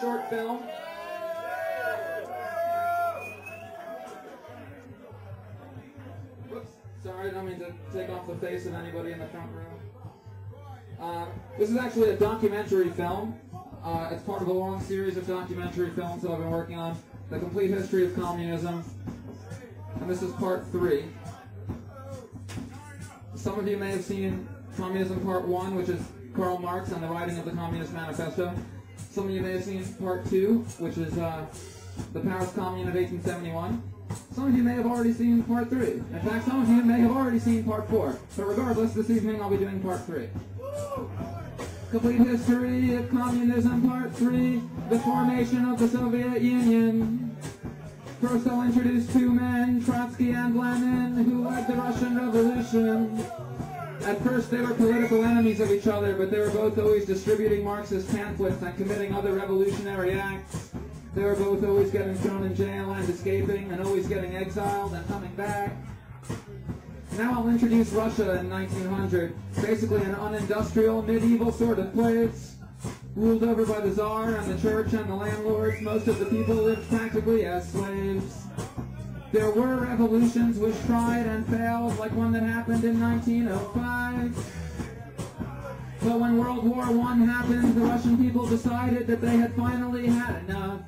short film. Whoops, sorry, I don't mean to take off the face of anybody in the front row. Uh, this is actually a documentary film. Uh, it's part of a long series of documentary films that I've been working on. The Complete History of Communism. And this is part three. Some of you may have seen Communism Part 1, which is Karl Marx and the writing of the Communist Manifesto. Some of you may have seen Part 2, which is uh, the Paris Commune of 1871. Some of you may have already seen Part 3. In fact, some of you may have already seen Part 4. But regardless, this evening I'll be doing Part 3. Complete History of Communism Part 3, The Formation of the Soviet Union. First I'll introduce two men, Trotsky and Lenin, who led the Russian Revolution. At first they were political enemies of each other, but they were both always distributing Marxist pamphlets and committing other revolutionary acts. They were both always getting thrown in jail and escaping, and always getting exiled and coming back. Now I'll introduce Russia in 1900, basically an unindustrial, medieval sort of place. Ruled over by the Tsar and the church and the landlords, most of the people lived practically as slaves. There were revolutions which tried and failed, like one that happened in 1905. But when World War I happened, the Russian people decided that they had finally had enough.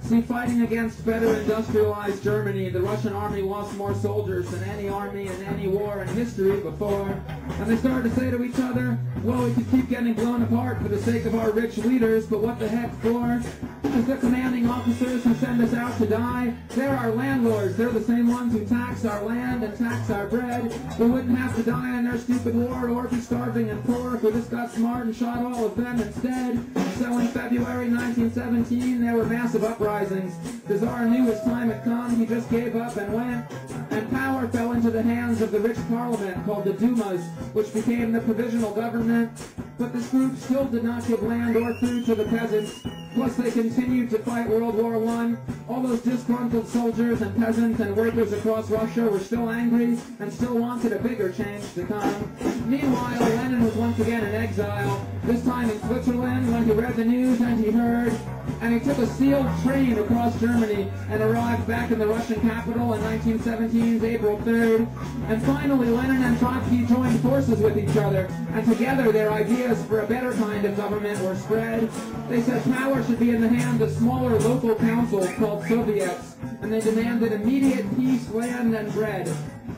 See, fighting against better industrialized Germany, the Russian army lost more soldiers than any army in any war in history before. And they started to say to each other, well, we could keep getting blown apart for the sake of our rich leaders, but what the heck for? Because the commanding officers who send us out to die, they're our landlords. They're the same ones who tax our land and tax our bread. We wouldn't have to die in their stupid war or be starving and poor if we just got smart and shot all of them instead. So in February 1917, there were massive uprisings. The Tsar knew his time had come, he just gave up and went. And power fell into the hands of the rich parliament called the Dumas, which became the provisional government. But this group still did not give land or food to the peasants. Plus they continued to fight World War I. All those disgruntled soldiers and peasants and workers across Russia were still angry and still wanted a bigger change to come. Meanwhile, Lenin was once again in exile, this time in Switzerland when he read the news and he heard and he took a sealed train across Germany and arrived back in the Russian capital in 1917's April 3rd. And finally, Lenin and Trotsky joined forces with each other, and together their ideas for a better kind of government were spread. They said power should be in the hands of smaller local councils called Soviets, and they demanded immediate peace, land, and bread.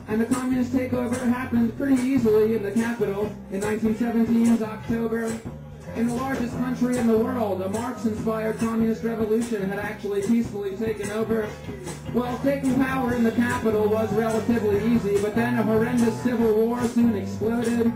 And the communist takeover happened pretty easily in the capital in 1917's October. In the largest country in the world, a Marx-inspired communist revolution had actually peacefully taken over. Well, taking power in the capital was relatively easy, but then a horrendous civil war soon exploded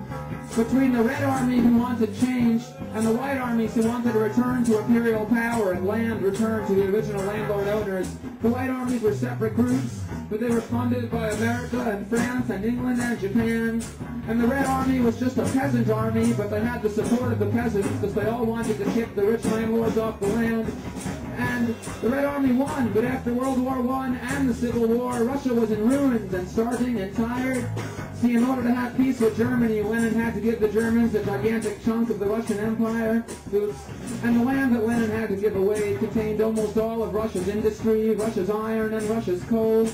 between the Red Army who wanted change and the White Armies who wanted to return to imperial power and land returned to the original landlord owners. The White Armies were separate groups, but they were funded by America and France and England and Japan. And the Red Army was just a peasant army, but they had the support of the peasants because they all wanted to kick the rich landlords off the land. And the Red Army won, but after World War I and the Civil War, Russia was in ruins and starving and tired. See, in order to have peace with Germany, Lenin had to give the Germans a gigantic chunk of the Russian Empire. And the land that Lenin had to give away contained almost all of Russia's industry, Russia's iron, and Russia's coal.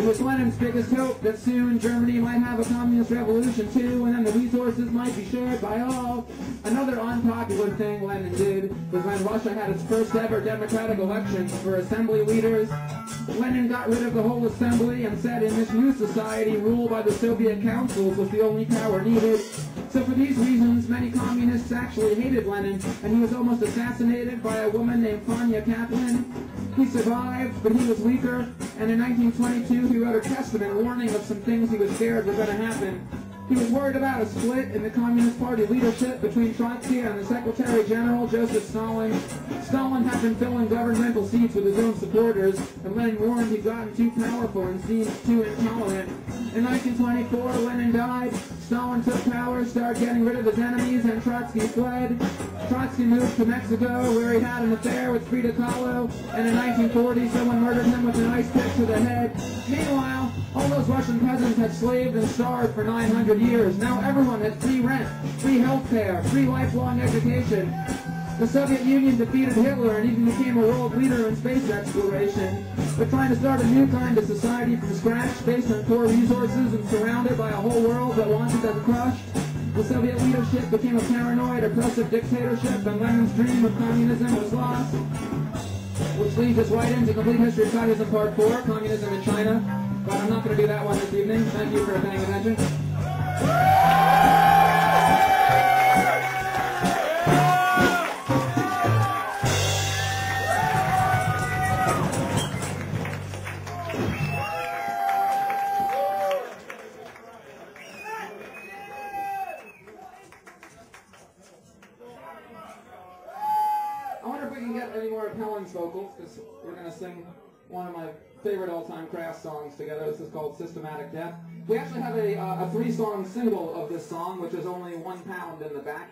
It was Lenin's biggest hope that soon Germany might have a communist revolution too, and then the resources might be shared by all. Another unpopular thing Lenin did was when Russia had its first ever democratic elections for assembly leaders. Lenin got rid of the whole assembly and said in this new society, rule by the Soviet councils was the only power needed. So for these reasons, many communists actually hated Lenin, and he was almost assassinated by a woman named Fanya Kaplan. He survived, but he was weaker, and in 1922 he wrote a testament warning of some things he was scared were going to happen. He was worried about a split in the Communist Party leadership between Trotsky and the Secretary General Joseph Stalin. Stalin had been filling governmental seats with his own supporters, and Lenin warned he'd gotten too powerful and seemed too intolerant. In 1924, Lenin died. Stalin took power, started getting rid of his enemies, and Trotsky fled. Trotsky moved to Mexico, where he had an affair with Frida Kahlo, and in 1940, someone murdered him with an ice pick to the head. Meanwhile, all those Russian peasants had slaved and starved for 900 years. Now everyone had free rent, free health care, free lifelong education. The Soviet Union defeated Hitler and even became a world leader in space exploration. But trying to start a new kind of society from scratch, based on poor resources and surrounded by a whole world that wanted them crushed, the Soviet leadership became a paranoid, oppressive dictatorship, and Lenin's dream of communism was lost which leads us right into complete history of communism part four, communism in China. But I'm not going to do that one this evening. Thank you for paying attention. one of my favorite all-time Crass songs together. This is called Systematic Death. We actually have a, uh, a three-song single of this song, which is only one pound in the back.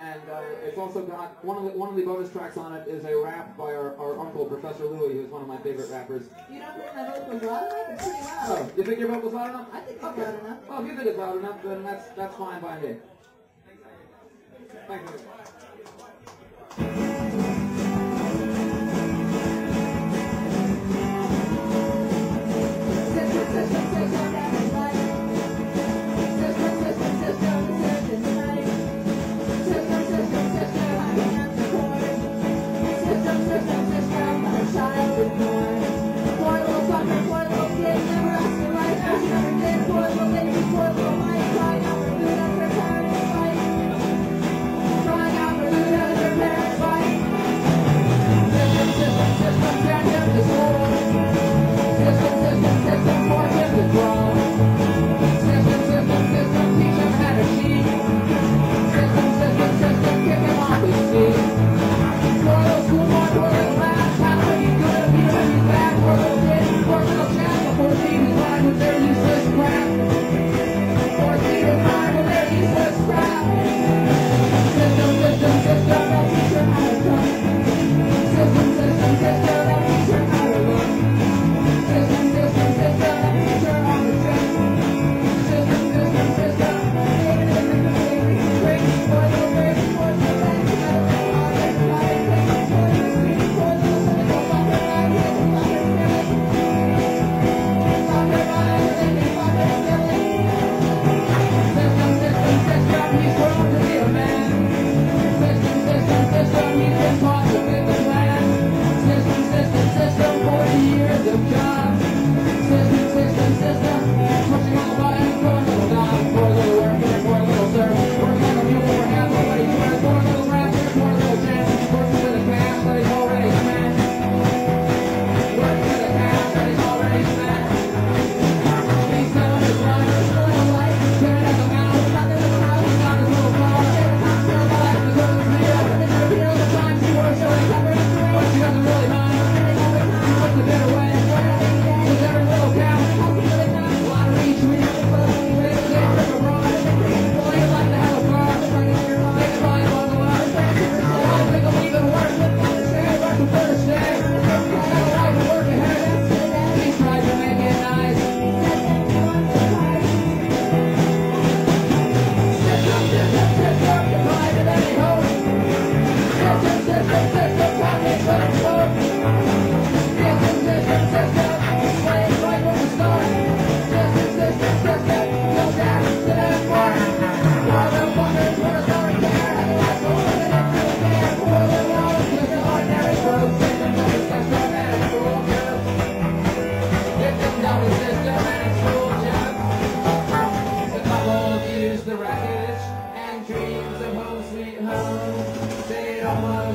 And uh, it's also got, one of, the, one of the bonus tracks on it is a rap by our, our uncle, Professor Louie, who's one of my favorite rappers. You don't think my vote was loud enough? It's pretty loud. Oh, you think your vocals loud enough? I think it's okay. loud enough. Well, if you think it's loud enough, then that's, that's fine by me. Thank you. Come on.